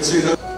can see that.